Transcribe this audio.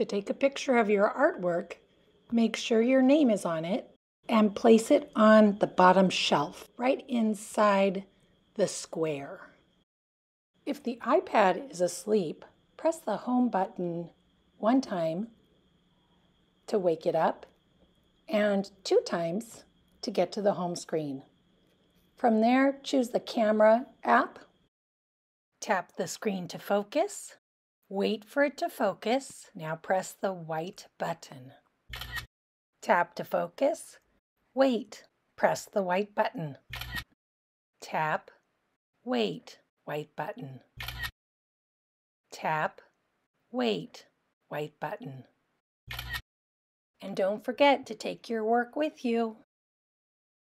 To take a picture of your artwork, make sure your name is on it and place it on the bottom shelf right inside the square. If the iPad is asleep, press the home button one time to wake it up and two times to get to the home screen. From there, choose the camera app, tap the screen to focus, wait for it to focus. Now press the white button. Tap to focus, wait, press the white button. Tap, wait, white button. Tap, wait, white button. And don't forget to take your work with you.